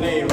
name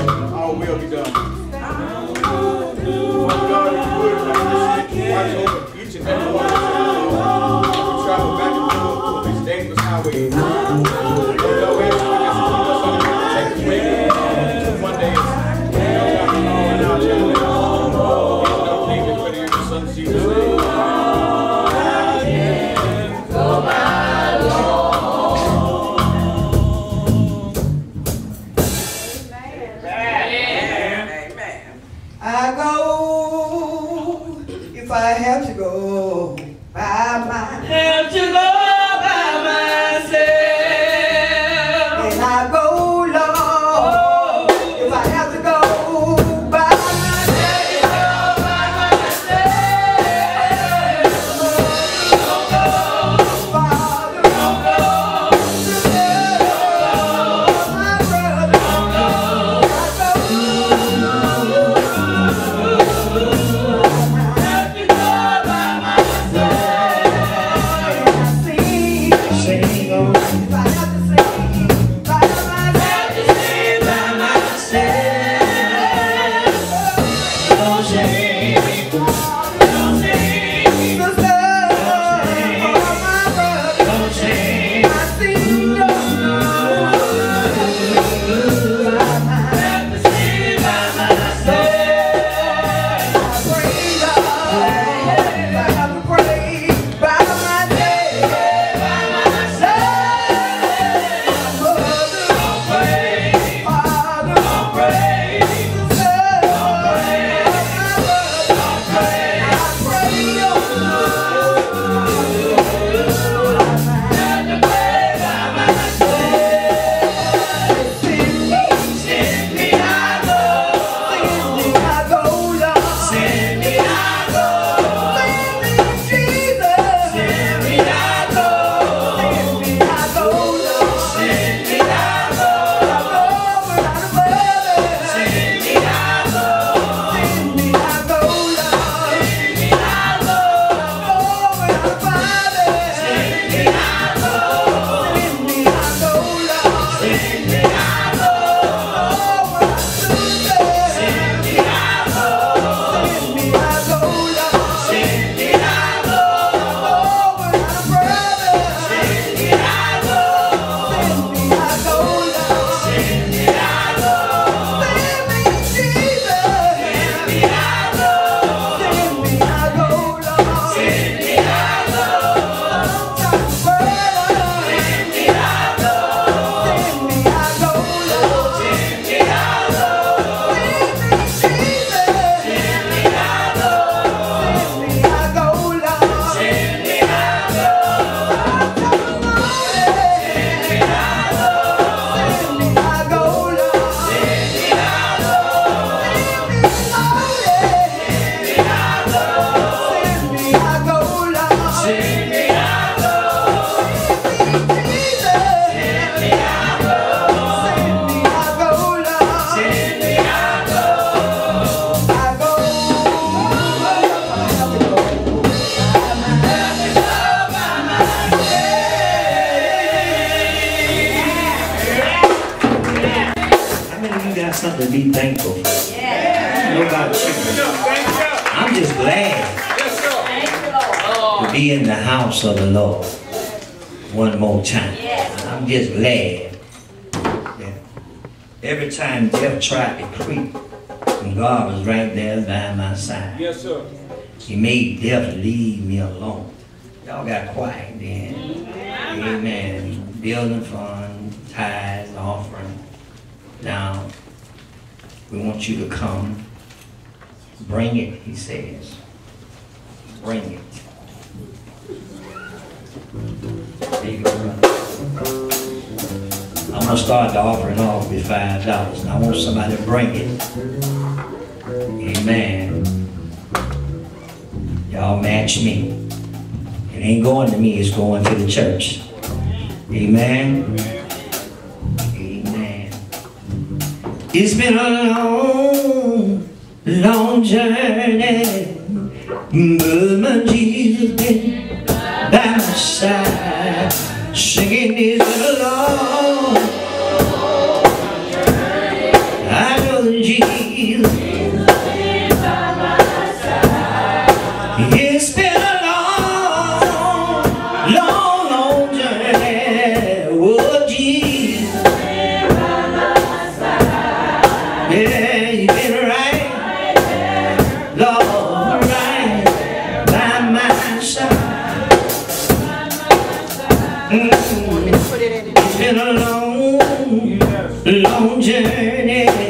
to be thankful for? No about you. I'm just glad to be in the house of the Lord one more time. I'm just glad that every time death tried to creep, and God was right there by my side. Yes, sir. He made death leave me alone. Y'all got quiet then. Amen. Building fund, tithes, offering. Now, we want you to come. Bring it, he says. Bring it. There you go. I'm gonna start the offering off with five dollars. and I want somebody to bring it. Amen. Y'all match me. It ain't going to me, it's going to the church. Amen. Amen. It's been a long, long journey. But my Jesus been by my side. Singing is a It's been a long, long journey.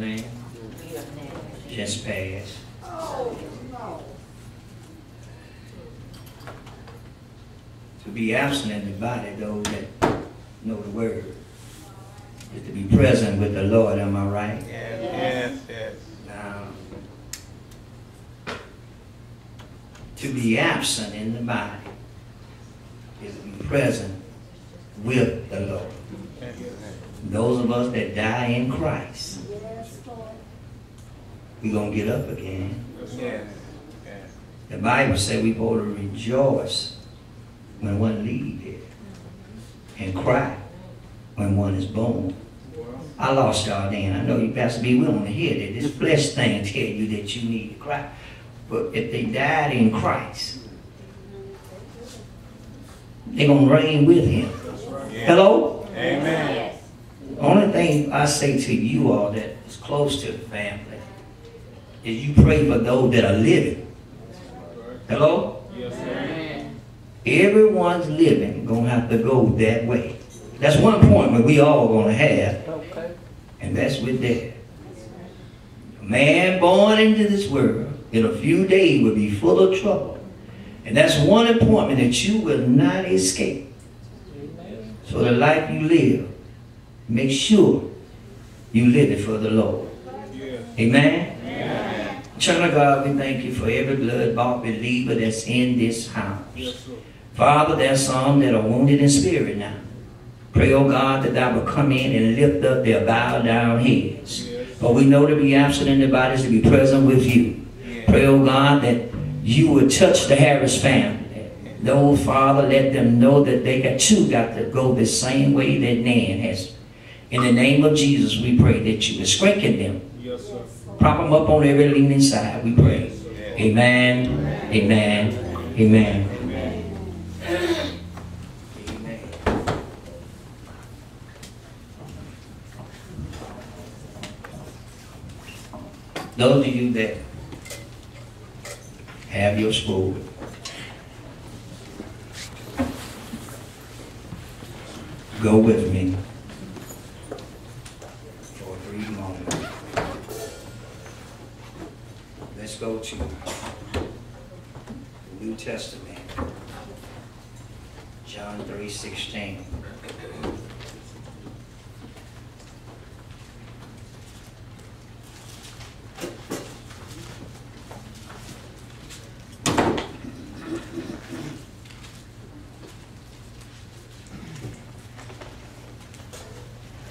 Name, just passed. To be absent in the body, those that know the word, is to be present with the Lord, am I right? Yes, yes. Now, to be absent in the body is to be present with the Lord. Those of us that die in Christ, we're going to get up again. Yes. Yes. The Bible says we ought to rejoice when one leaves here and cry when one is born. I lost y'all then. I know you, Pastor B, we don't want to hear that. This flesh thing tell you that you need to cry. But if they died in Christ, they're going to reign with him. Hello? Amen. Only thing I say to you all that is close to the family is you pray for those that are living. Hello? Yes, sir. Everyone's living gonna have to go that way. That's one point appointment we all gonna have, and that's with death. A man born into this world in a few days will be full of trouble. And that's one appointment that you will not escape. So the life you live, make sure you live it for the Lord. Yes. Amen? Children of God, we thank you for every blood-bought believer that's in this house. Yes. Father, there's some that are wounded in spirit now. Pray, oh God, that thou will come in and lift up their bowed down heads. For we know to be absent in their bodies to be present with you. Pray, oh God, that you would touch the Harris family. Though, Father, let them know that they got too got to go the same way that Nan has. In the name of Jesus, we pray that you would strengthen them. Yes, sir. Prop them up on every leaning side, we pray. Amen. Amen. Amen. Amen. Those of you that have your school, go with me go to the New Testament, John three sixteen.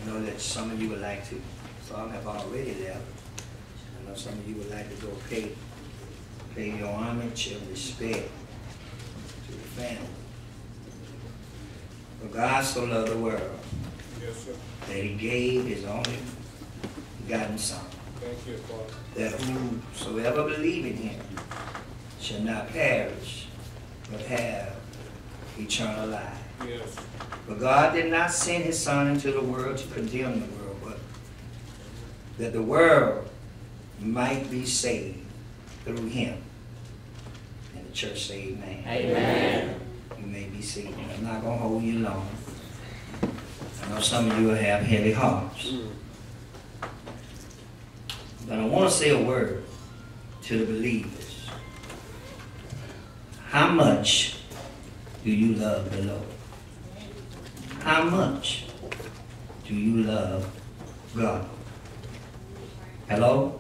I know that some of you would like to, some have already left. Know some of you would like to go pay, pay your homage and respect to the family. For God so loved the world Yes, that he gave his only begotten Son, Thank you, Father. that whosoever believe in him shall not perish, but have eternal life. Yes. For God did not send his Son into the world to condemn the world, but that the world might be saved through him. And the church say amen. Amen. You may be seated. I'm not going to hold you long. I know some of you will have heavy hearts. But I want to say a word to the believers. How much do you love the Lord? How much do you love God? Hello?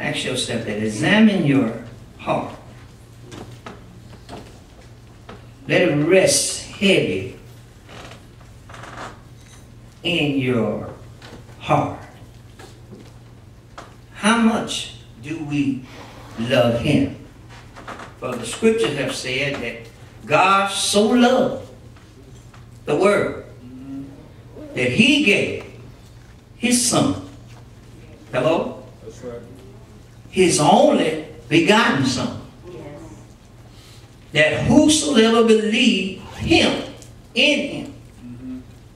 Ask yourself that. Examine your heart. Let it rest heavy in your heart. How much do we love Him? For the scriptures have said that God so loved the world that He gave His Son. Hello? That's right. His only begotten Son. That whosoever believe Him in Him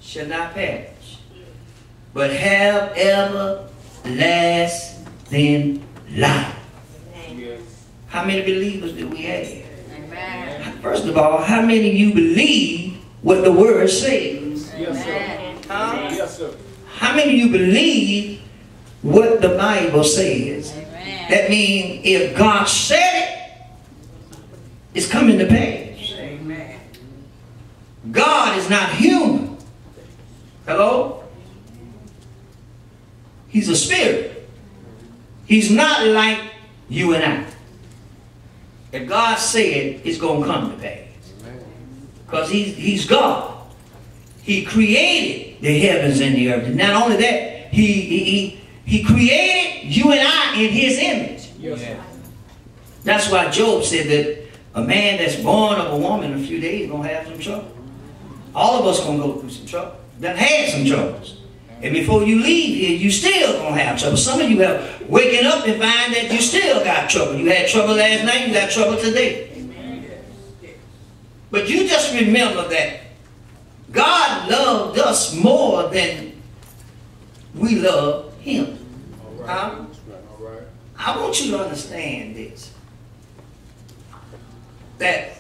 shall not perish, but have everlasting life. Yes. How many believers do we have? Amen. First of all, how many of you believe what the word says? Yes, sir. Huh? Yes, sir. How many of you believe what the Bible says? Amen. That means if God said it, it's coming to pass. Amen. God is not human. Hello? He's a spirit. He's not like you and I. If God said, it, it's going to come to pass. Because he's, he's God. He created the heavens and the earth. And not only that, he, he, he, created you and I in his image. Yes. That's why Job said that a man that's born of a woman in a few days is going to have some trouble. All of us going to go through some trouble. That had some troubles. And before you leave here, you still going to have trouble. Some of you have waking up and find that you still got trouble. You had trouble last night, you got trouble today. But you just remember that God loved us more than we love him. All right. Huh? All right. I want you to understand this. That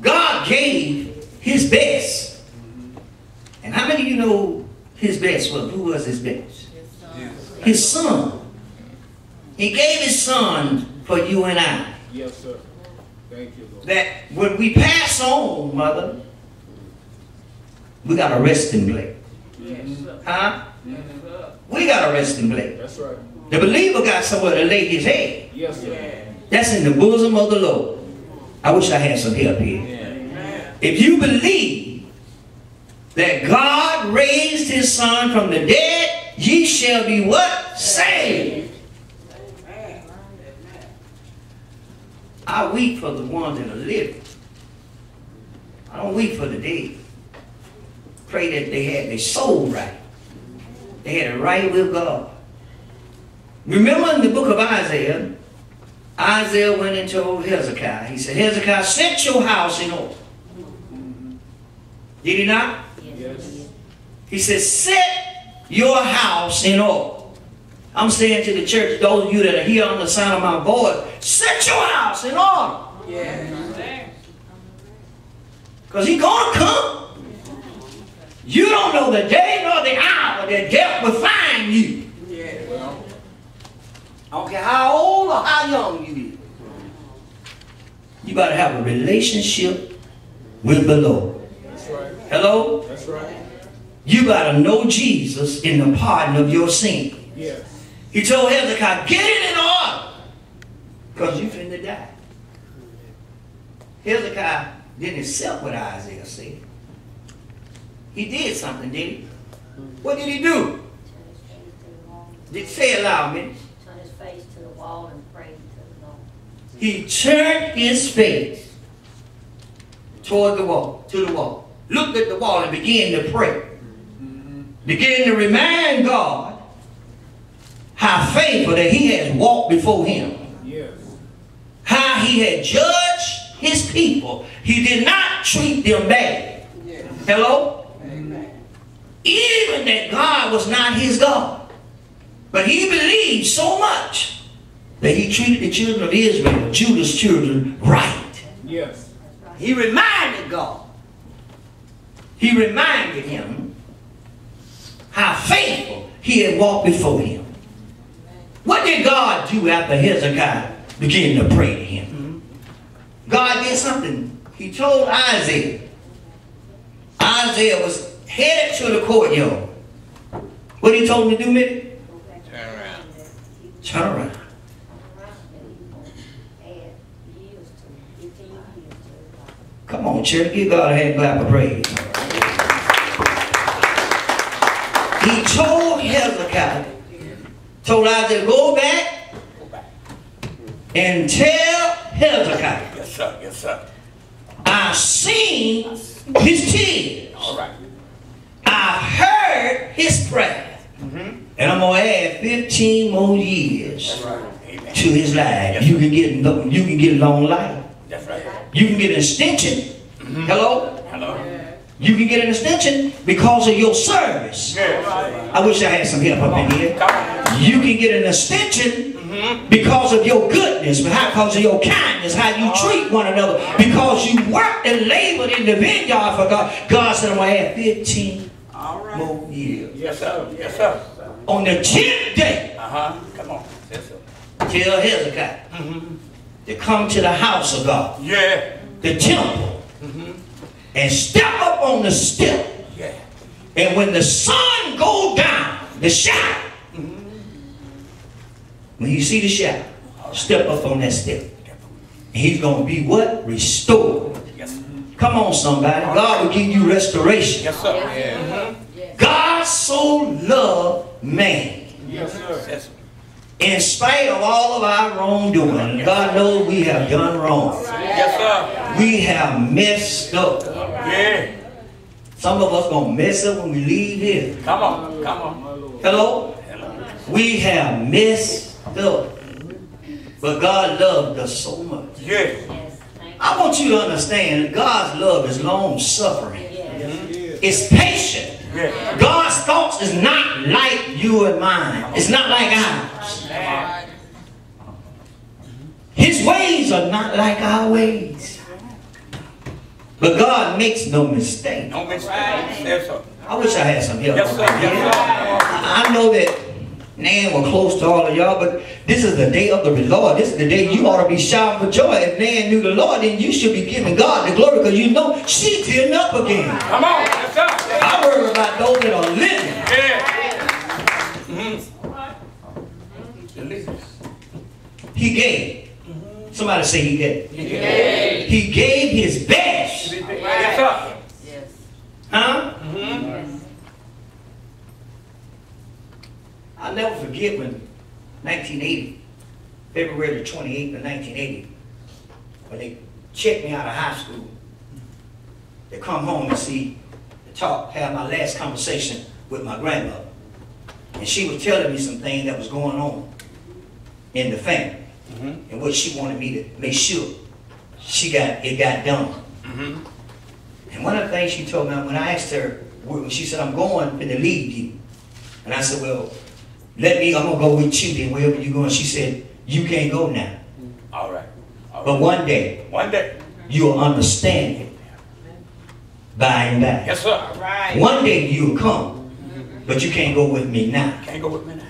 God gave his best. Mm-hmm. And how many of you know his best was? Who was his best? His son. He gave his son for you and I. Yes, sir. Thank you, Lord. That when we pass on, mother, we got a resting place. Mm-hmm. Yes, sir. Huh? We got a resting place. That's right. The believer got somewhere to lay his head. Yes, sir. That's in the bosom of the Lord. I wish I had some help here. If you believe that God raised his son from the dead, ye shall be what? Saved. I weep for the ones that are living. I don't weep for the dead. Pray that they had their soul right. They had a right with God. Remember in the book of Isaiah, Isaiah went and told Hezekiah. He said, Hezekiah, set your house in order. Did he not? Yes. He said, set your house in order. I'm saying to the church, those of you that are here on the sound of my voice, set your house in order. Yeah. Because he's going to come. You don't know the day nor the hour that death will find you. Yeah. well, I don't care how old or how young you is. You got to have a relationship with the Lord. That's right. Hello? That's right. You got to know Jesus in the pardon of your sin. Yes. He told Hezekiah, get it in order. Because you're finna die. Hezekiah didn't accept what Isaiah said. He did something, didn't he? What did he do? Did, say it loud, man. Turn his face to the wall and pray to the Lord. He turned his face toward the wall, to the wall. Looked at the wall and began to pray. Began to remind God how faithful that he has walked before him. Yes. How he had judged his people. He did not treat them bad. Yeah. Hello? Amen. Even that God was not his God. But he believed so much that he treated the children of Israel, Judah's children, right. Yes. He reminded God. He reminded him how faithful he had walked before him. What did God do after Hezekiah began to pray to him? God did something. He told Isaiah. Isaiah was headed to the courtyard. What he told him to do, Mitty? Turn around. Turn around. Turn around, and he's gonna add years to, fifteen years to his life. Come on, church. Give God a hand clap of praise. He told Hezekiah, told Isaiah, go back and tell Hezekiah, Yes, sir. Yes, sir. I've seen his tears. All right. I've prayer. And I'm going to add 15 more years right. To his life. You can get you can get long life. That's right. You can get an extension. Hello? Hello. You can get an extension because of your service. Yes. I wish I had some help up in here. You can get an extension because of your goodness, because of your kindness, how you treat one another, because you worked and labored in the vineyard for God. God said, I'm going to add 15 All right. more years. Yes, sir. Yes, sir. On the 10th day, Uh huh. Come on. Yes, sir. tell Hezekiah mm-hmm. to come to the house of God, Yeah. the temple, mm-hmm. and step up on the step. Yeah. And when the sun go down, the shadow, mm-hmm. when you see the shadow, step up on that step. He's going to be what? Restored. Yes. Come on, somebody. God will give you restoration. Yes, sir. Yes. God so loved man. Yes, sir. In spite of all of our wrongdoing, God knows we have done wrong. Yes, sir. We have messed up. Yeah. Some of us gonna mess up when we leave here. Come on. Come on. Hello? Hello. We have messed up. But God loved us so much. Yeah. Yes. I want you to understand God's love is long suffering. Yes. Yes, he is. It's patient. God's thoughts is not like you and mine. It's not like ours. His ways are not like our ways. But God makes no mistake. No mistake. Yes, sir. I wish I had some help. Yes, sir. Yes, sir. I know that Nan was close to all of y'all, but this is the day of the Lord. This is the day you ought to be shouting for joy. If Nan knew the Lord, then you should be giving God the glory because you know she's tearing up again. Come on. Yes, sir worry about those that are living. Yeah. He gave. Somebody say he gave. He gave, he gave his best. Yes. Huh? Mm-hmm. Yes. I'll never forget when 1980, February the 28th of 1980, when they checked me out of high school. They come home and see talk, have my last conversation with my grandmother. And she was telling me some things that was going on in the family. Mm-hmm. And what she wanted me to make sure she got, it got done. Mm-hmm. And one of the things she told me, when I asked her, when she said, I'm going to leave you. And I said, well, let me, I'm gonna go with you then, wherever you're going. She said, you can't go now. All right. All But one day, One day. you'll understand it by and by. Yes, sir. Right. One day you'll come, but you can't go with me now. Can't go with me now.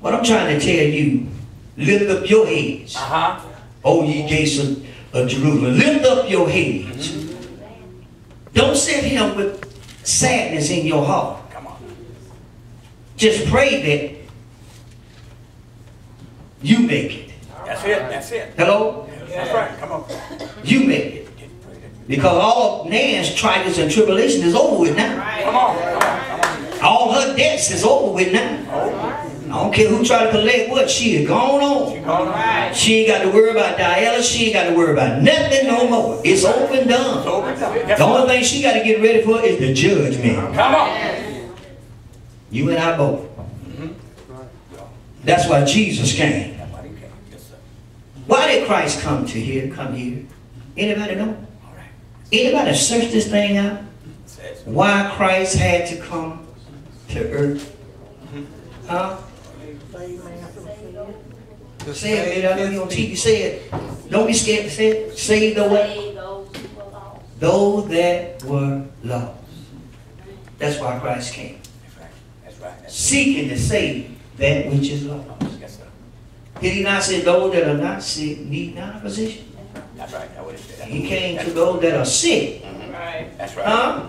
What I'm trying to tell you, lift up your heads, Uh-huh. O ye gates of, of Jerusalem. Lift up your heads. Don't sit here with sadness in your heart. Come on. Just pray that you make it. That's it. That's it. Hello? That's right. Come on. You make it. Because all of Nan's trials and tribulation is over with now. Come on. Come on. All her debts is over with now. I don't care who try to collect what, she is gone on. Right. She ain't got to worry about dialysis. She ain't got to worry about nothing no more. It's over and done. Over and done. Yes, The only thing she got to get ready for is the judgment. Come on. You and I both. That's why Jesus came. That's why he came. Yes, sir. Why did Christ come to here? Come here? Anybody know? Anybody search this thing out? Why Christ had to come to earth? Huh? Say it, man. I know you on TV. Say it. Don't be scared to say it. Save the? Save those that were lost. That's why Christ came. Seeking to save that which is lost. Did he not say those that are not sick need not a physician? That's right. That's what it said. He came to those that are sick. Right. That's right. Huh?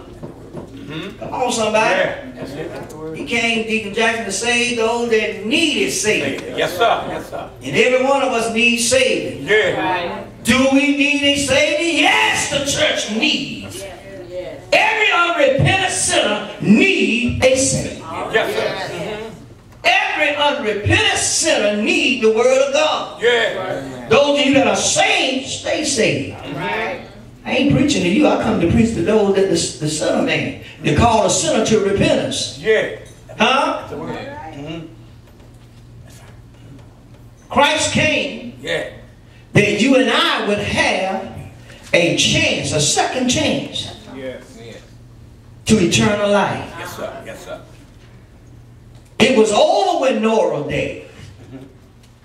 Mm-hmm. Come on, somebody. Yeah. That's it. That's. He came, Deacon Jackson, to save those that needed saving. Yes, sir. Yes, sir. And every one of us needs saving. Yeah. Right. Do we need a saving? Yes, the church needs. Yes. Every unrepentant sinner needs a savior. Yes, sir. Every unrepentant sinner need the word of God. Yeah. Those of you that are saved, stay saved. Right. I ain't preaching to you. I come to preach to those that the, the Son of Man. They call a sinner to repentance. Yeah. Huh? That's the word. Mm-hmm. Christ came Yeah. that you and I would have a chance, a second chance Yes. Yes. to eternal life. Yes, sir. Yes, sir. It was over when Noah died.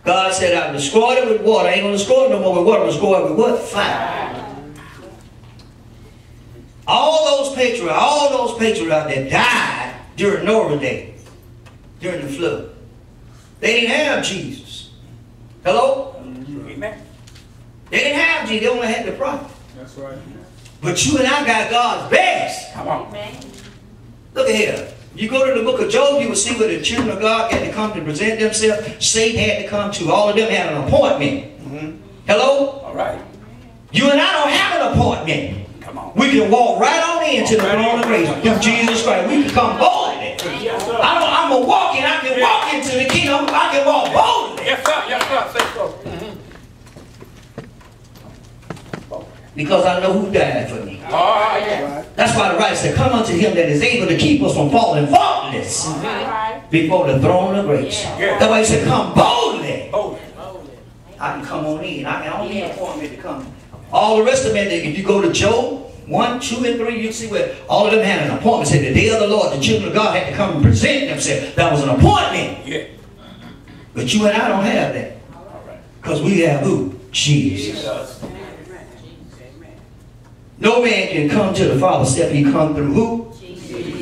God said, I've destroyed it with water. I ain't going to destroy it no more with water. I'm going to destroy it with what? Fire. All those patriarchs, all those patriarchs that died during Noah's day, during the flood, they didn't have Jesus. Hello? Amen. They didn't have Jesus. They only had the prophet. That's right. But you and I got God's best. Come on. Amen. Look at here. You go to the book of Job, you will see where the children of God had to come to present themselves. Satan had to come to. All of them had an appointment. Mm-hmm. Hello? All right. You and I don't have an appointment. Come on. We can walk right on into the throne of grace through Jesus Christ. We can come boldly. Yes. I don't, I'm a walking. I can walk into the kingdom. I can walk boldly. Yes, sir. Yes, sir. Say so. Because I know who died for me. Oh, yeah. That's why the writer said, Come unto him that is able to keep us from falling faultless Right. before the throne of grace. Yeah. That's why he said, Come boldly. Oh, I can come on in. I can I don't need an appointment to come. All the rest of them, if you go to Job 1, 2, and 3, you see where all of them had an appointment. Said the day of the Lord, the children of God had to come and present themselves. That was an appointment. yeah. But you and I don't have that. Because we have who? Jesus. Jesus. No man can come to the Father except he come through who?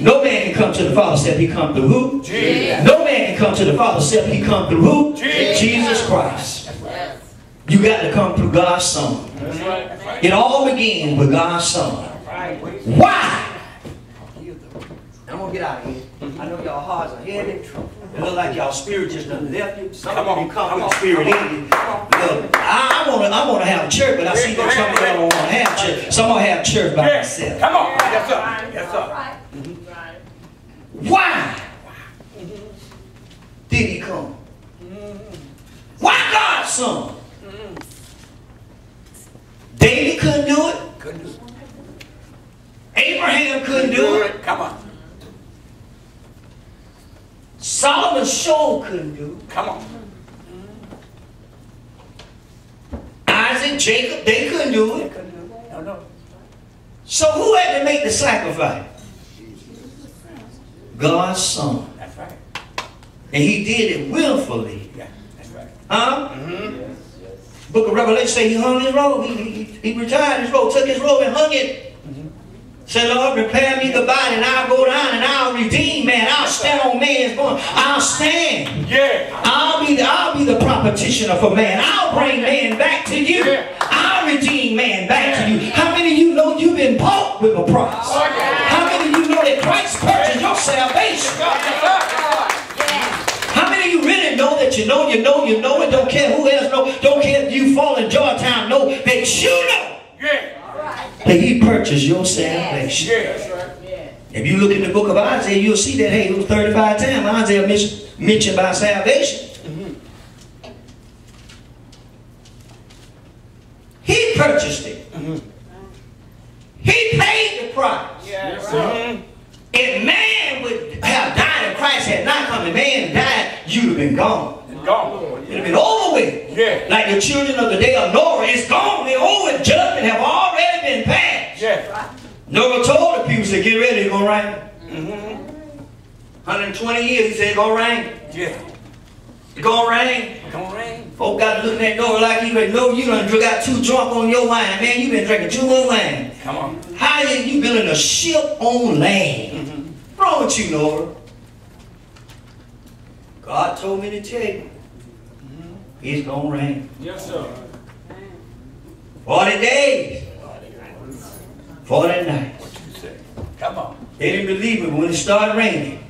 No man can come to the Father except he come through who? Jesus. No man can come to the Father except he come through who? Jesus. Jesus Christ. You got to come through God's Son. That's right. That's right. It all begins with God's Son. Right. Why? I'm gonna get out of here. I know y'all hearts are heavy. It look like y'all spirit just done left you. Some of you come with spirit in you. Look, I, I want to I wanna have a church, but I see that some of y'all don't want to have church. Some I'm going to have church by yes. myself. Come on. Yes, sir. Yes, sir. Why did he come? Why God's son? David couldn't do it. Couldn't do it. Abraham couldn't do it. Come on. Solomon sure couldn't do Come on. Isaac, Jacob, they couldn't do it. Couldn't do it. No, no. So who had to make the sacrifice? God's son. That's right. And he did it willfully. Yeah, that's right. Huh? Yes. Book of Revelation say he hung his robe. He, he, he retired his robe, took his robe and hung it. Said, Lord, prepare me the body and I'll go down and I'll redeem man. I'll stand on man's born. I'll stand. Yeah. I'll be the, I'll be the propetitioner for man. I'll bring man back to you. Yeah. I'll redeem man back to you. How many of you know you've been bought with a price? Oh, yeah. How many of you know that Christ purchased your salvation? How many of you really know that you know, you know, you know, it? don't care who else know, don't care if you fall in Georgetown, know that you know Yeah. That he purchased your salvation. Yeah, that's. If you look in the book of Isaiah, you'll see that, hey, it was 35 times Isaiah mentioned, mentioned by salvation. Mm-hmm. He purchased it. Mm-hmm. He paid the price. Yes, sir. If man would have died and Christ had not come and man died, you'd have been gone. Gone. It'd been over with. Yeah. Like the children of the day of Noah, it's gone. They're over. Judgment have already been passed. Yeah. Noah told the people, said, get ready, it's gonna rain. 120 mm-hmm. years, he said, it's gonna rain. Yeah. It's gonna rain. Don't rain. Folk got looking at Noah like he ready. No, you done got too drunk on your wine. Man, you been drinking too much wine. Come on. How you, you building a ship on land? What's wrong with you, Noah? God told me to tell you. It's gonna rain. Yes, sir. 40 days. 40 nights. What you say? Come on. They didn't believe it when it started raining.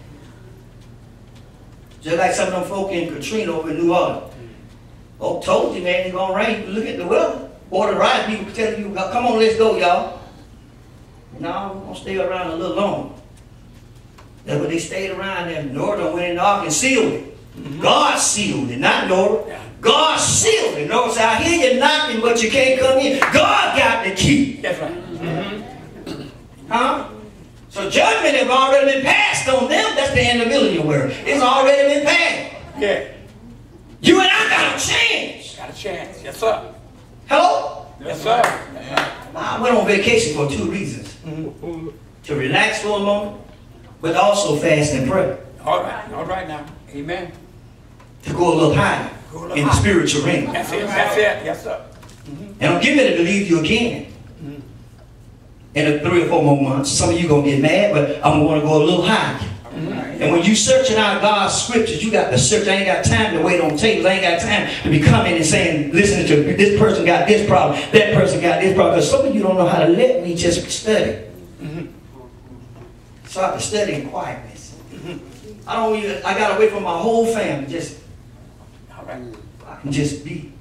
Just like some of them folk in Katrina over in New Orleans. Oh, told you, man, it's gonna rain. Look at the weather. Or the right people telling you, come on, let's go, y'all. No, we're gonna stay around a little longer. That's what they stayed around there. Noah went in the ark and sealed it. Mm-hmm. God sealed it, not Noah. God sealed it. Said, I hear you knocking, but you can't come in. God got the key. That's right. Mm-hmm. Huh? So judgment have already been passed on them. That's the end of million word. It's already been passed. Yeah. You and I got a chance. Got a chance. Yes, sir. Hello? Yes, sir. I went on vacation for two reasons. To relax for a moment, but also fast and pray. All right. All right now. Amen. To go a little higher Go a little in the spiritual realm. That's it. That's it. Yes, sir. Mm-hmm. And I'm getting ready to leave you again. Mm-hmm. In a three or four more months. Some of you gonna get mad, but I'm gonna go a little higher. And when you searching out God's scriptures, you got to search. I ain't got time to wait on tables. I ain't got time to be coming and saying, listening to this person got this problem, that person got this problem. Because some of you don't know how to let me just study. Mm-hmm. So I have to study in quietness. I don't even, I got away from my whole family. Just, right. Just be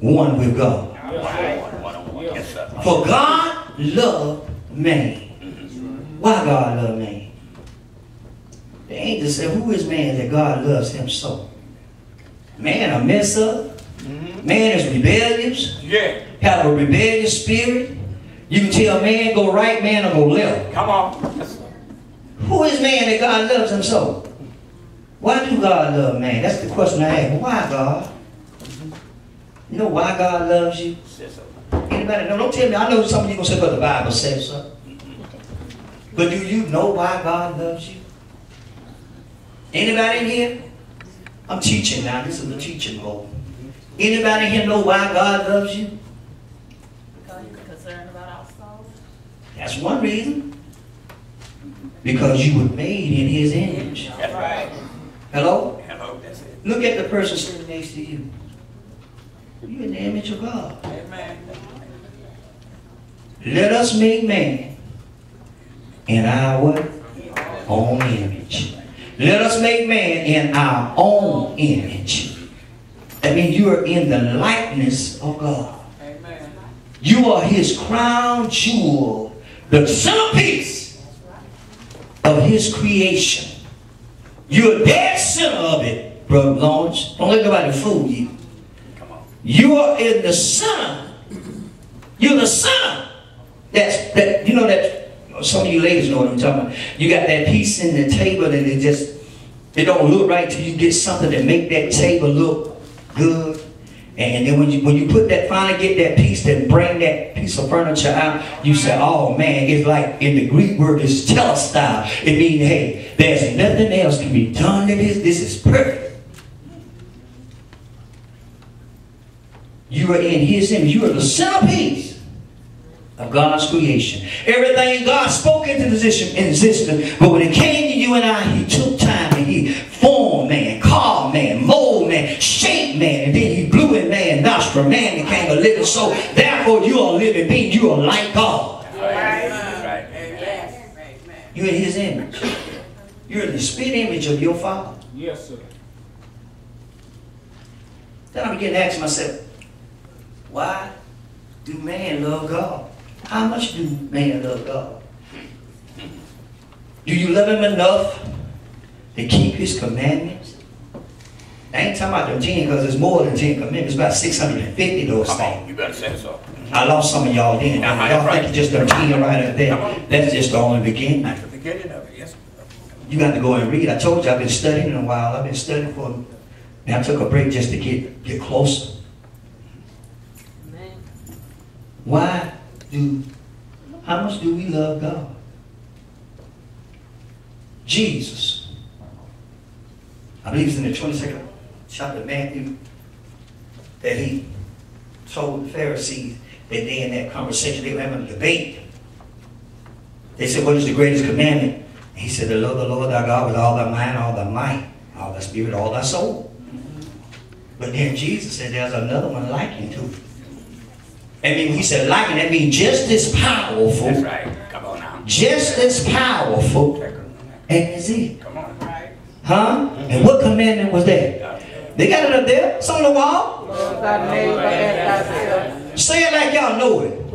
one with God. One, one on one. Yes. For God loved man. Why God loved man? The angel said, Who is man that God loves him so? Man a mess up. Man is rebellious. Yeah. Have a rebellious spirit. You can tell man go right, man or go left. Come on. Who is man that God loves him so? Why do God love man? That's the question I ask. Why God? You know why God loves you? Anybody? No, don't tell me. I know some of you gonna say, but the Bible says so. But do you know why God loves you? Anybody in here? I'm teaching now. This is the teaching mode. Anybody here know why God loves you? Because you're concerned about our souls. That's one reason. Because you were made in His image. That's right. Hello? Hello. That's it. Look at the person sitting next to you. You're in the image of God. Amen. Let us make man in our own image. Let us make man in our own image. That means you are in the likeness of God. Amen. You are his crown jewel, the centerpiece of his creation. You're dead center of it. Brother Lawrence. Don't let nobody fool you. You are in the center. You're the center. That's that. You know that. Some of you ladies know what I'm talking about. You got that piece in the table, and it just it don't look right till you get something that make that table look good. And then when you when you put that finally get that piece that bring that of furniture out, you say, oh man, it's like in the Greek word is telestyle. It means, hey, there's nothing else can be done to this. This is perfect. You are in his image. You are the centerpiece of God's creation. Everything God spoke into position in existence, but when it came to you and I, he took time and he formed man, carved man, molded man, shaped man, and then nostril. Man became a living soul. Therefore, you are a living being. You are like God. Right. Right. You're in his image. You're in the spit image of your father. Yes, sir. Then I begin to ask myself, why do man love God? How much do man love God? Do you love him enough to keep his commandments? I ain't talking about them 10 because there's more than 10 commandments. It's about 650 of those Come things. on. You better say so. I lost some of y'all then. Y'all right. think it's just them 10 right up there. That's just the only beginning. That's the beginning of it. Yes. You got to go and read. I told you I've been studying in a while. I've been studying for, and I took a break just to get, get closer. Why do, how much do we love God? Jesus. I believe it's in the 22nd chapter of Matthew that he told the Pharisees that they in that conversation, they were having a debate. They said, what is the greatest commandment? And he said, to love the Lord thy God with all thy mind, all thy might, all thy spirit, all thy soul. But then Jesus said, there's another one likened to it. I mean, he said likened, that means just as powerful, That's right. Come on now. just as powerful her. as it. Come on. Right. Huh? And what commandment was that? They got it up there. It's on the wall. Say it like y'all know it.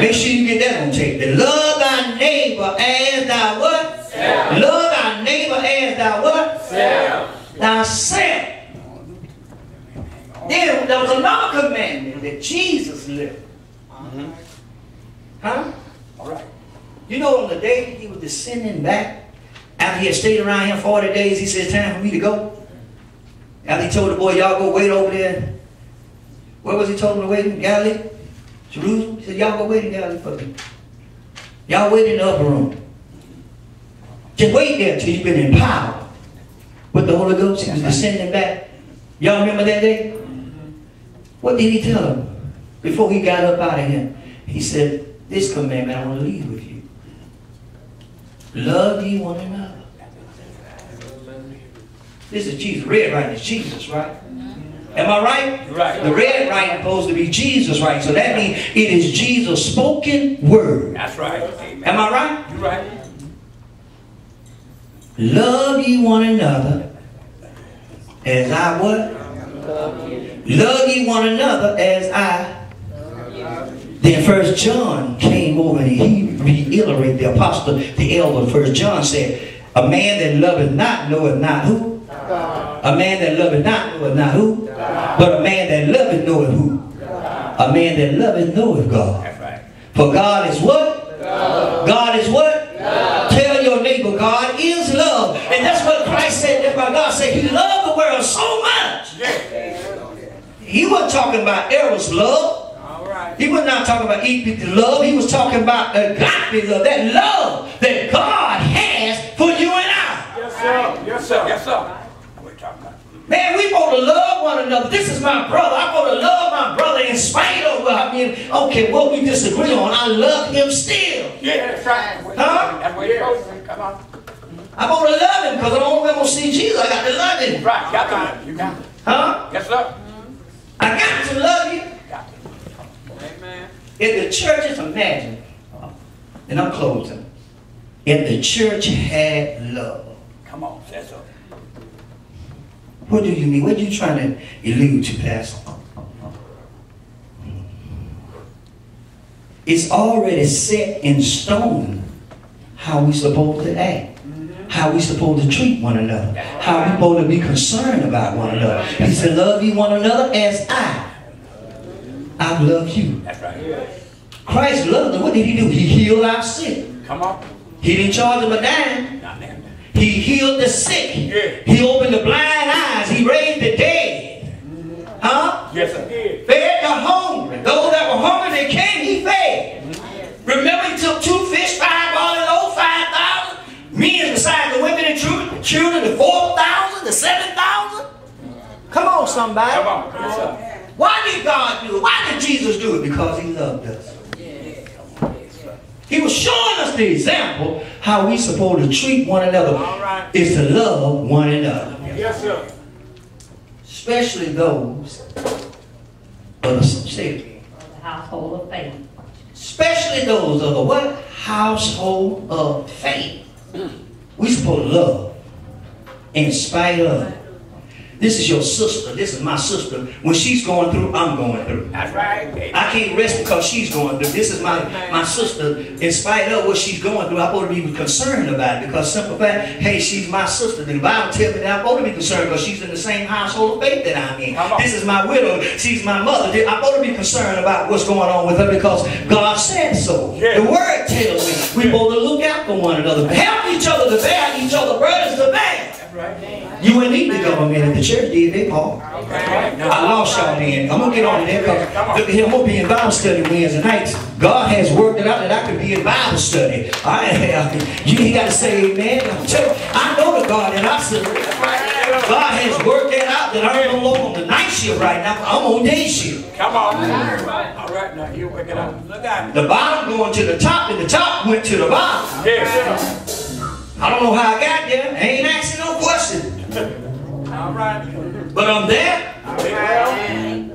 Make sure you get that on tape. That love thy neighbor as thou what? Love thy neighbor as thou what? Thyself. Then there was another commandment that Jesus lived. Mm-hmm. Huh? All right. You know, on the day he was descending back, after he had stayed around here 40 days, he said, time for me to go. After he told the boy, y'all go wait over there. Where was he told him to wait in Galilee? Jerusalem? He said, y'all go wait in Galilee for me. Y'all wait in the upper room. Just wait there till you've been empowered with the Holy Ghost. He was descending back. Y'all remember that day? What did he tell them before he got up out of here? He said, this commandment I want to leave with you. Love ye one another. This is Jesus. Red writing is Jesus, right? Am I right? Right. The red writing supposed to be Jesus, right? So that means it is Jesus' spoken word. That's right. Amen. Am I right? You're right. Love ye one another as I what? Love ye one another as I. Then First John came over and he reiterated the apostle, the elder. First John said, "A man that loveth not knoweth not who. A man that loveth not knoweth not who. But a man that loveth knoweth who. A man that loveth knoweth God. For God is what? God is what? Tell your neighbor, God is love. And that's what Christ said. That's why God said he loved the world so much. He wasn't talking about Eros love. He was not talking about equal love. He was talking about agape love. That love that God has for you and I. Yes, sir. Yes, sir. Yes, sir. We're talking about. Man, we want to love one another. This is my brother. I want to love my brother in spite of, what I mean, okay, what we disagree on. I love him still. Yeah, that's right. Huh? That's where it goes. Come on. I want to love him because I'm only going to see Jesus. I got to love him. Right. Got to. You got it. Huh? Yes, sir. I got to love you. Got it. Amen. If the church is imagine, and I'm closing. If the church had love, Come on. Say so. What do you mean? What are you trying to allude to, Pastor? It's already set in stone how we supposed to act, how we supposed to treat one another, how we supposed to be concerned about one another. He said, love you one another as I, I love you. That's right. Christ loved us. What did he do? He healed our sick. Come on. He didn't charge them a dime. He healed the sick. Yeah. He opened the blind eyes. He raised the dead. Huh? Yes, sir. Fed the hungry. Those that were hungry, they came, he fed. Remember, he took two fish, five barley loaves, five thousand. Men besides the women and children, children the four thousand, the seven thousand. Come on, somebody. Come on. Yes, sir. Why did God do it? Why did Jesus do it? Because he loved us. He was showing us the example how we supposed to treat one another All right. is to love one another. Yes, sir. Especially those of the say it. The household of faith. especially those of the what household of faith. We supposed to love in spite of. This is your sister. This is my sister. When she's going through, I'm going through. That's right. I can't rest because she's going through. This is my, my sister. In spite of what she's going through, I'm supposed to be concerned about it because simple fact, hey, she's my sister. The Bible tells me that I'm supposed to be concerned because she's in the same household of faith that I'm in. This is my widow. She's my mother. I'm supposed to be concerned about what's going on with her because God said so. Yeah. The word tells me we're supposed to look out for one another, help each other to bear each other burdens to bear. That's right. You ain't need the government. The church did their part. I lost y'all then. I'm gonna get on to that because look at here, I'm gonna be in Bible study Wednesday nights. God has worked it out that I could be in Bible study. I you ain't gotta say amen. I'm telling I know the God that I serve. God has worked that out that I'm no longer on the night shift right now. I'm on day shift. Come on. All right. Now you wake it up. Look out. The bottom going to the top, and the top went to the bottom. Yes. I don't know how I got there. I ain't asking no question. All right. But I'm there.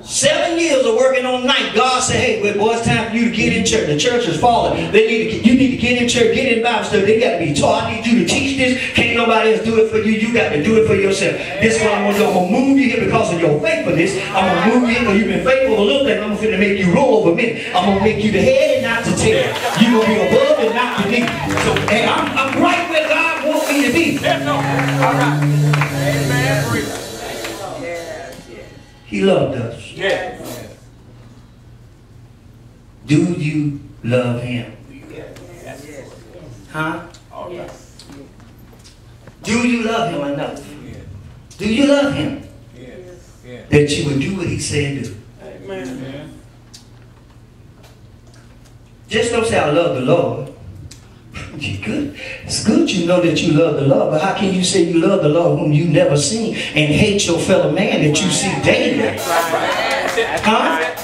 Seven years of working on night. God said, hey, boy, it's time for you to get in church. The church is falling. They need to you need to get in church, get in Bible study. They got to be taught. I need you to teach this. Can't nobody else do it for you. You got to do it for yourself. This is what I'm going to to move you here because of your faithfulness. I'm going to move you here because you've been faithful a little bit. I'm going to make you roll over me. I'm going to make you the head and not the tail. You're going to be above and not beneath. So, hey, I'm, I'm right where God wants me to be. All right. He loved us. Yes. Do you love him? Yes. Huh? All right. Do you love him enough? Yes. Do you love him? Yes. That you would do what he said do. Amen. Just don't say I love the Lord. You good. It's good you know that you love the Lord, but how can you say you love the Lord whom you never seen and hate your fellow man that you see daily? Huh?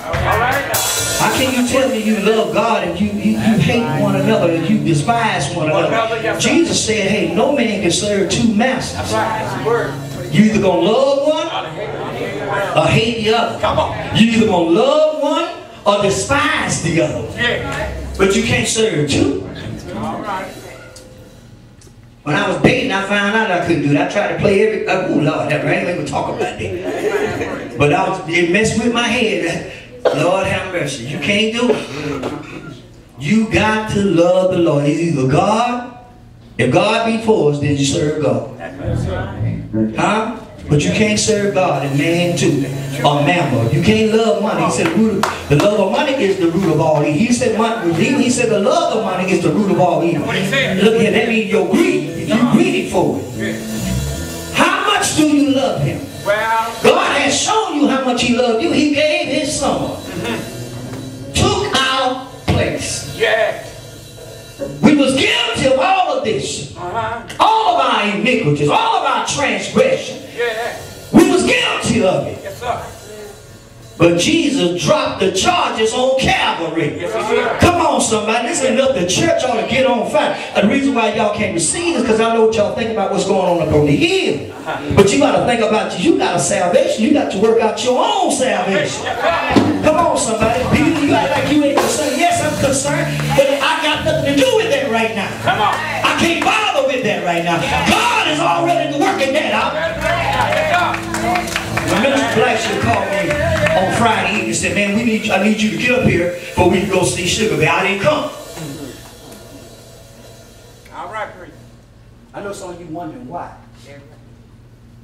All right. How can you tell me you love God and you, you, you hate one another and you despise one another, another? yes, sir. Jesus said, hey, no man can serve two masters. That's right. That's the word. You either gonna love one Gotta hate it. or hate the other. Come on. You either gonna love one or despise the other. But you can't serve two. All right. When I was dating, I found out I couldn't do that. I tried to play every. Oh Lord, I ain't even talk about that. But I was. It messed with my head. Lord have mercy. You can't do it. You got to love the Lord. He's either God. If God be for us, then you serve God. Huh? But you can't serve God and man too, or mammon. You can't love money. He said the, root of, the love of money is the root of all evil. He said money, he said the love of money is the root of all evil. What he said? Look here, that means you're greedy. If you're greedy for it. How much do you love him? Well, God has shown you how much he loved you. He gave his son. Took our place. yeah. We was guilty of all of this. Uh-huh. All of our iniquities, all of our transgression. Yeah. We was guilty of it. Yes, sir. But Jesus dropped the charges on Calvary. Yes. Come on, somebody. This is enough. The church ought to get on fire. And the reason why y'all can't receive is because I know what y'all think about what's going on up on the hill. Uh-huh. But you got to think about you. You got a salvation. You got to work out your own salvation. Come on, somebody. You, you act like you ain't concerned. Yes, I'm concerned. But I got nothing to do with that right now. Come on. I can't bother with that right now. God is already working that out. Yes, When Minister Blackshear called me on Friday evening and said, man, we need, I need you to get up here before we can go see Sugar Bear. I didn't come. sir. All right, preacher. I know some of you wondering why.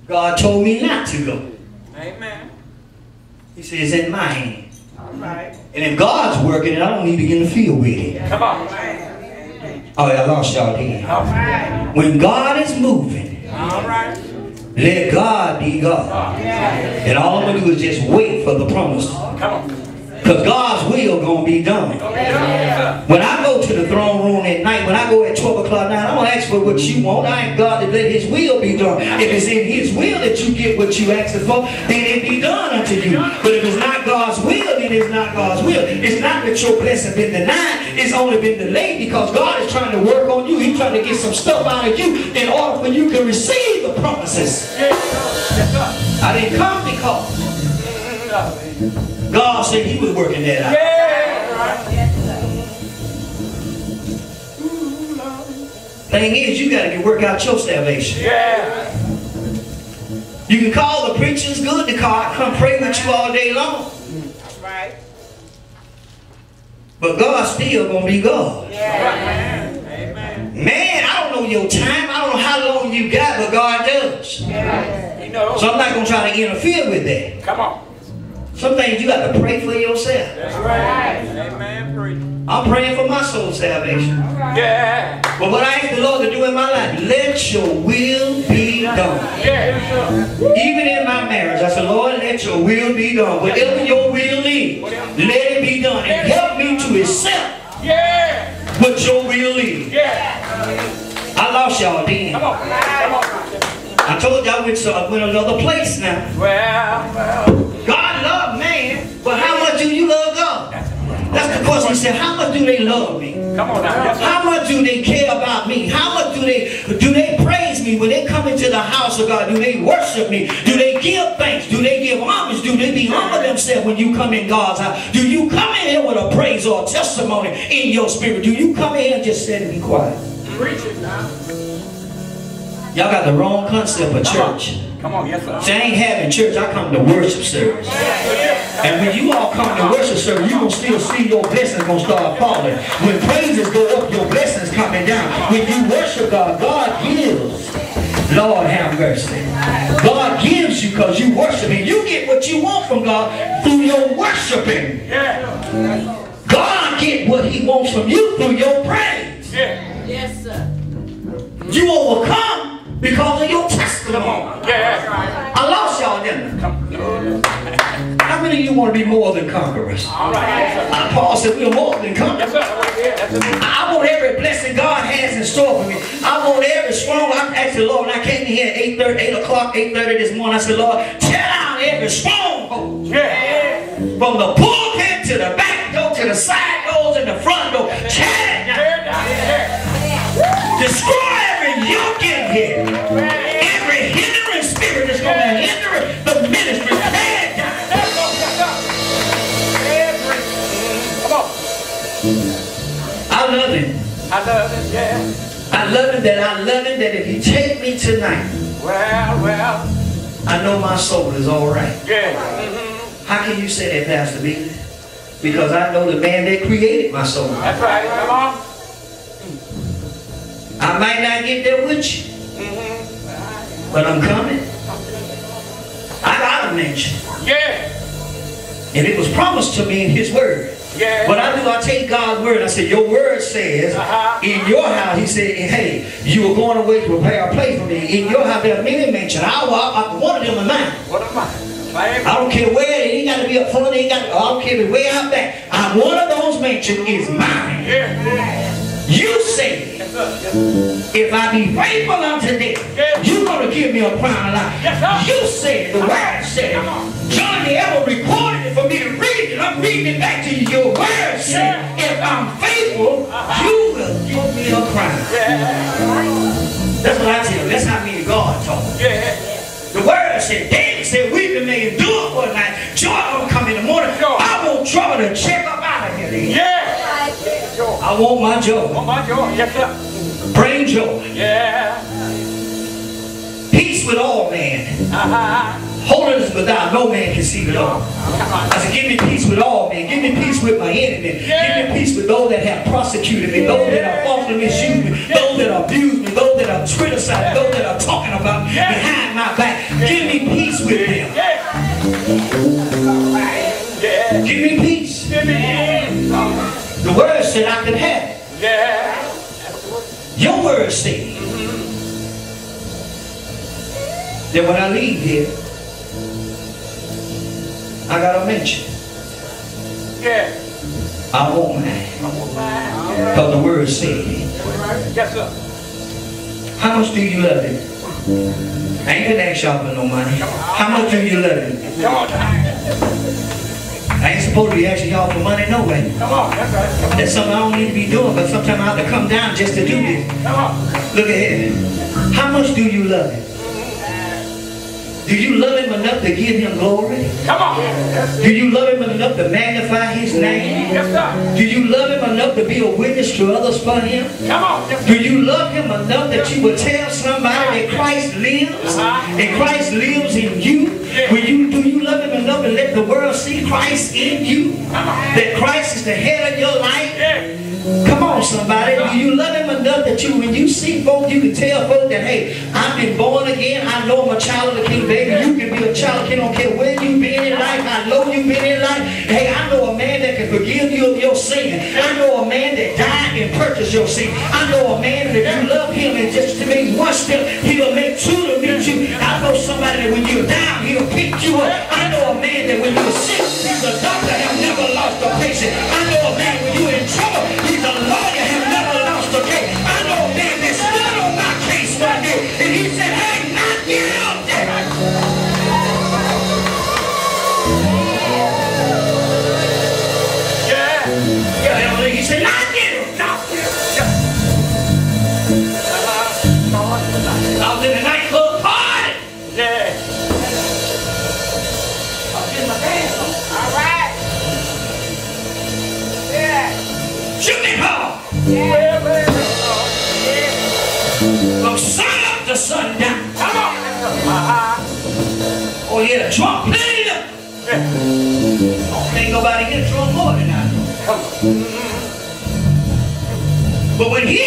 God told me not to go. Amen. He says, in my hand. All right. And if God's working it, I don't need to get in the field with it. Come on. Oh, I lost y'all then. All right. When God is moving, All right. Let God be God. And all I'm gonna do is just wait for the promise. Come on. Because God's will gonna be done. When I go to the throne room at night, when I go at 12 o'clock night, I'm gonna ask for what you want. I ain't God to let his will be done. If it's in his will that you get what you asked for, then it be done unto you. But if it's not God's will, then it's not God's will. It's not that your blessing been denied, it's only been delayed because God is trying to work on you. He's trying to get some stuff out of you in order for you to receive the promises. sir. Yes, sir. I didn't come because God said he was working that out. Yeah. Thing is, you got to work out your salvation. Yeah. You can call the preachers good to call, come pray with you all day long. Right. But God's still gonna be God. Amen. Amen. Man, I don't know your time. I don't know how long you got, but God does. Know. So I'm not gonna try to interfere with that. Come on. Some things you got to pray for yourself. That's right. Amen. I'm praying for my soul's salvation. Yeah. But what I ask the Lord to do in my life, let your will be done. Yeah. Even in my marriage, I said, Lord, let your will be done. Whatever your will is, let it be done. And help me to accept Yeah. what your will is. Yeah. I lost y'all then. Come on. Come on. I told you I went, so I went another place now. Well, well. God loved man, but how much do you love God? That's the question. He said, how much do they love me? Come on now. How much do they care about me? How much do they do they praise me when they come into the house of God? Do they worship me? Do they give thanks? Do they give homage? Do they be humble themselves when you come in God's house? Do you come in here with a praise or a testimony in your spirit? Do you come in here and just sit and be quiet? Preach it now. Y'all got the wrong concept of church. Come on. Yes, sir. See, I ain't having church, I come to worship service. And when you all come to worship service, you gonna still see your blessings gonna start falling. When praises go up, your blessings coming down. When you worship God, God gives. Lord have mercy. God gives you because you worship Him. You get what you want from God through your worshiping. God get what He wants from you through your praise. Conquerors? All right. Paul said we're more than conquerors. Yes, sir. Yeah, that's it. I want every blessing God has in store for me. I want every strong. I asked the Lord when I came in here at 8, 8 o'clock, 8.30 this morning. I said, Lord, tear down every stronghold. Yeah. From the pulpit to the back door to the side doors and the front door. Tear it down. Destroy I love it. Yeah. I love him that I love him that if he take me tonight, Well, well. I know my soul is all right. Yeah. How can you say that, Pastor B? Because I know the man that created my soul. That's right. Come on. I might not get there with you, but I'm coming. I got a mention. Yeah. And it was promised to me in his word. Yeah. What I do, I take God's word. I said, your word says, Uh-huh. in your house, he said, hey, you were going away to prepare a place for me. In your house, there are many mentions. I, I, I, one of them is mine. What am I? I don't care where, it ain't got to be up front, it ain't got to, I don't care if it's way out back. I, one of those mentions is mine. Yeah. You say, Yes, sir. Yes, sir. if I be faithful unto death, Yes. you're going to give me a crown of life. Yes. You said, the word said. John the ever recorded it for me to read it. I'm reading it back to you. Your word said, if I'm faithful, Uh-huh. you will give me a crown. That's what I tell you. That's how me and God talk. The word said, David said, we weeping may endure for a night. Joy gonna come in the morning. I want trouble to check I want my joy. Want my joy, yes sir. Bring joy. Yeah. Peace with all men. Uh-huh. Holiness without no man can see it all. I said, give me peace with all men. Give me peace with my enemy. Yeah. Give me peace with those that have prosecuted me, those that are falsely misused me, those that abuse me, those that are criticized, those that are talking about me behind my back. Give me peace with them. Give me peace. Give me peace. The word said I can have. Yeah. Your word said that when I leave here, I got a mention. Yeah. I won't mind. Because the word said it. Yes, sir. How much do you love him? I ain't gonna ask y'all for no money. How much do you love him? Come on. I ain't supposed to be asking y'all for money no way. Come on. That's right. That's something I don't need to be doing, but sometimes I have to come down just to do this. Come on. Look at here. How much do you love him? Do you love him enough to give him glory? Come on. Do you love him enough to magnify his name? yes, sir. Do you love him enough to be a witness to others for him? Come on. Yes, Do you love him enough that you would tell somebody that Christ lives? Uh-huh. And Christ lives in you? Will you, do the world see Christ in you? That Christ is the head of your life? Come on, somebody. Do you love him enough that you, when you see folk, you can tell folk that, hey, I've been born again. I know I'm a child of the king, baby. You can be a child of the king. Don't care where you've been in life. I know you've been in life. Hey, I know a man that can forgive you of your sin. I know a man that died and purchased your sin. I know a man that if you love him and just to make one step, he'll make two to meet you. I know somebody that when you're down, he'll pick you up. When you're But when he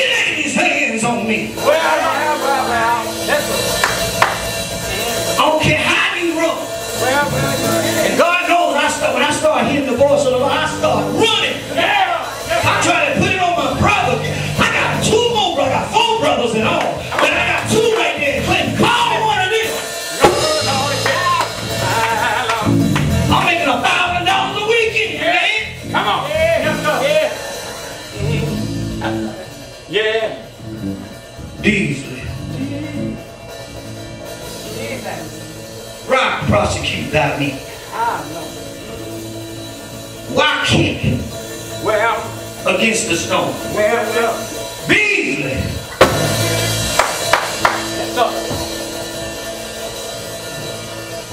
Well, against the stone? well, well. Beasley. Yes, sir.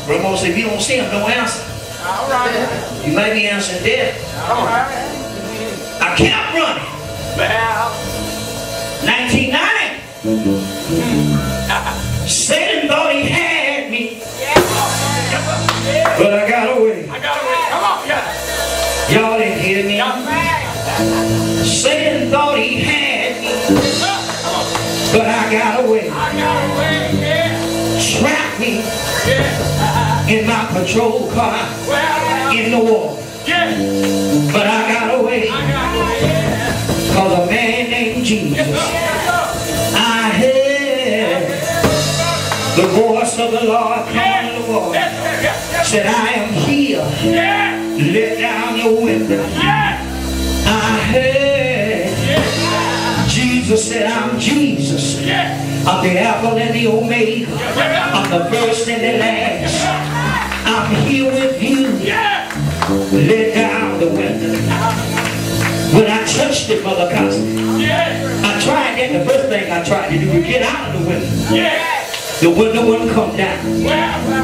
Ramos, if you don't see him, don't answer. All right. You might be answering death. All right. I kept running. Well, 1990. Mm-hmm. Satan thought he had me, Yeah. but I Satan thought he had me, but I got away. I got away. Yeah. Trapped me Yeah. in my patrol car Well, in the war, Yeah. but I got away. I got away. Yeah. Cause a man named Jesus. I heard the voice of the Lord come in the war. Yes, sir. Yes, yes. Said, I am here. Yeah. Let down your window. Yeah. I heard Yeah. Jesus said, I'm Jesus. I'm the Alpha and the Omega. I'm the first and the last. I'm here with you. Let down the window. When I touched it, Mother Costa, I tried that. The first thing I tried to do was get out of the window. The window wouldn't come down.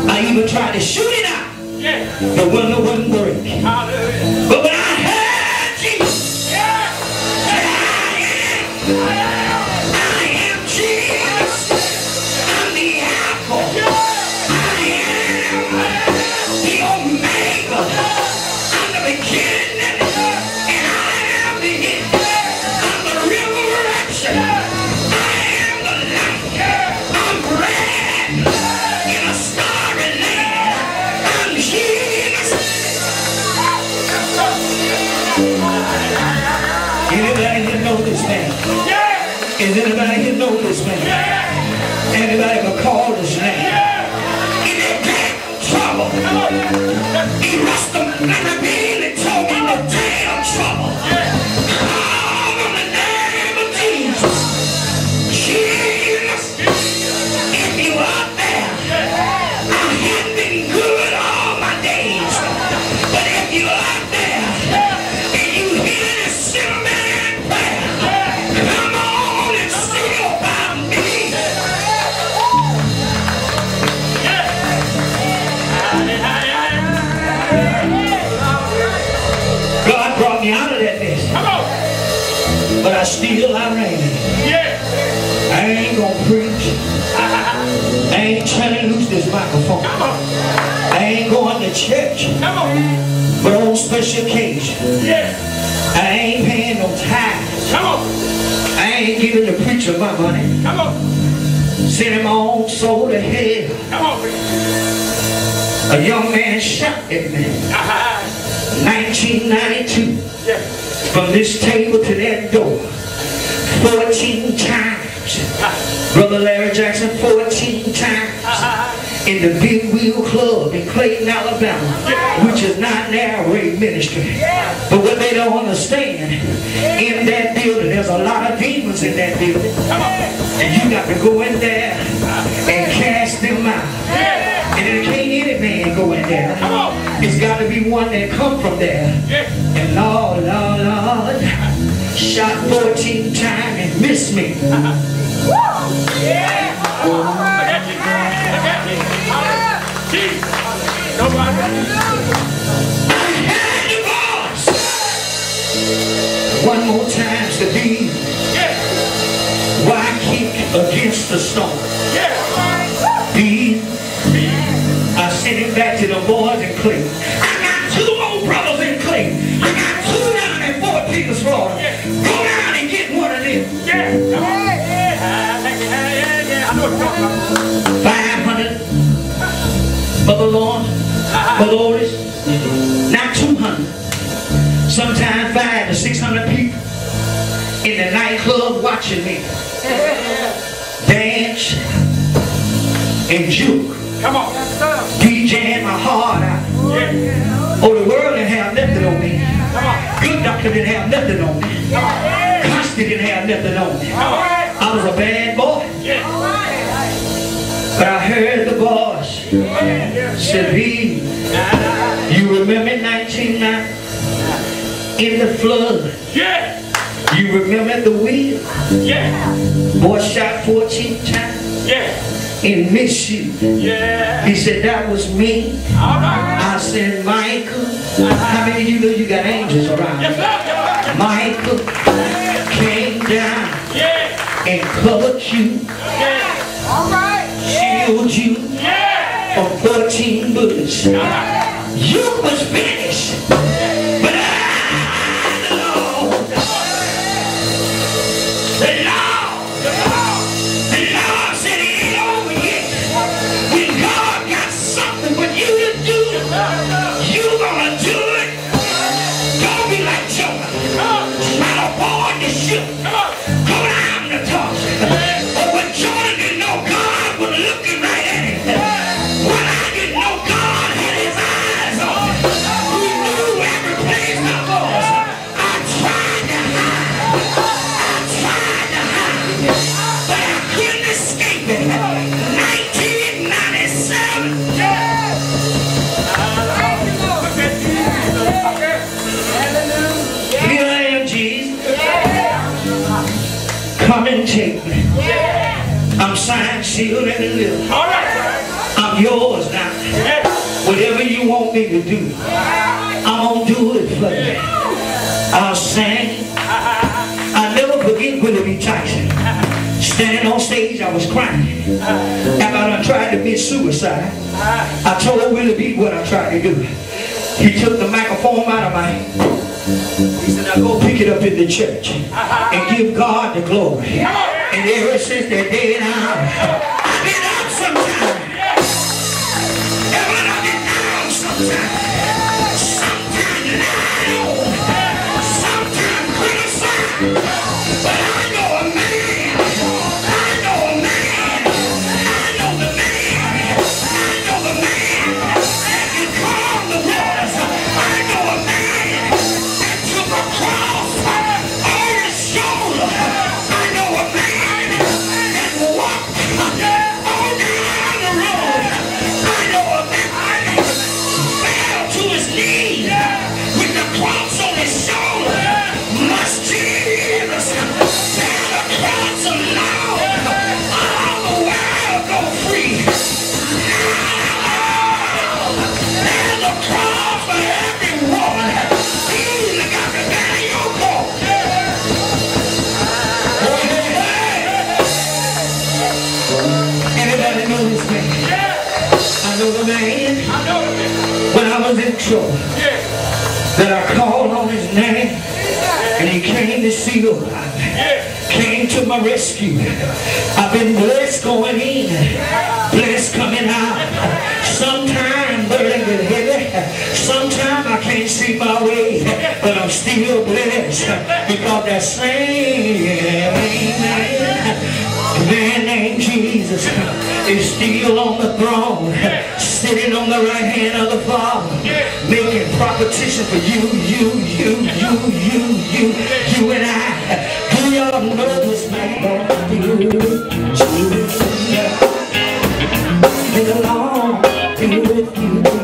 I even tried to shoot it out. The window wouldn't break. But this microphone. Come on. I ain't going to church, Come on. but on special occasion. Yeah. I ain't paying no tithes. Come on. I ain't giving the preacher my money. Come on. Sending my own soul to hell. Come on. A young man shot at me. Ah, 1992. Yeah. From this table to that door. 14 times. Brother Larry Jackson, 14 times. In the Big Wheel Club in Clayton, Alabama. Which is not now Ray Ministry. But what they don't understand, in that building, there's a lot of demons in that building. And you got to go in there and cast them out. And there can't any man go in there. It's got to be one that come from there. And Lord, Lord, Lord, shot 14 times and missed me. Yeah. One more time to be. Yeah. Why kick against the stone? Yeah. Be. I sent him back to the boys in Clayton. I got two more brothers in Clayton. I got two down in Fort Peters, Florida. Go down and get one of them. Yeah. Yeah. Yeah. Yeah. Yeah. I know what you're talking about. 500 Brother Lawrence, Brother Otis, not 200. Sometimes five to 600 people in the nightclub watching me dance and juke, Come on. DJing my heart out. Yeah. Oh, the world didn't have nothing on me. Good doctor didn't have nothing on me. Costa didn't have nothing on me. I was a bad boy, but I heard the voice said, "He, you remember 1990 in the flood? Yeah. You remember the wheel? Yeah. Boy shot 14 times Yeah. and missed you." Yeah. He said, "That was me." All right. I said, "Michael, uh-huh. how many of you know you got angels around?" Yes, sir. Michael came down 14 bullets. All right. You was finished. And delivered. All right. I'm yours now. Whatever you want me to do, I'm gonna do it for you. I'll sing. I'll never forget Willie B. Tyson. Standing on stage, I was crying. After I tried to commit suicide, I told Willie B. what I tried to do. He took the microphone out of my hand. He said, now go pick it up in the church and give God the glory. And ever since that day now, I've down my rescue. I've been blessed going in, blessed coming out. Sometimes heavy, sometimes I can't see my way, but I'm still blessed because that same man named Jesus is still on the throne, sitting on the right hand of the Father, making proposition for you, you, you, you, you, you, you and I. Do y'all know Julia, Julia, along with you.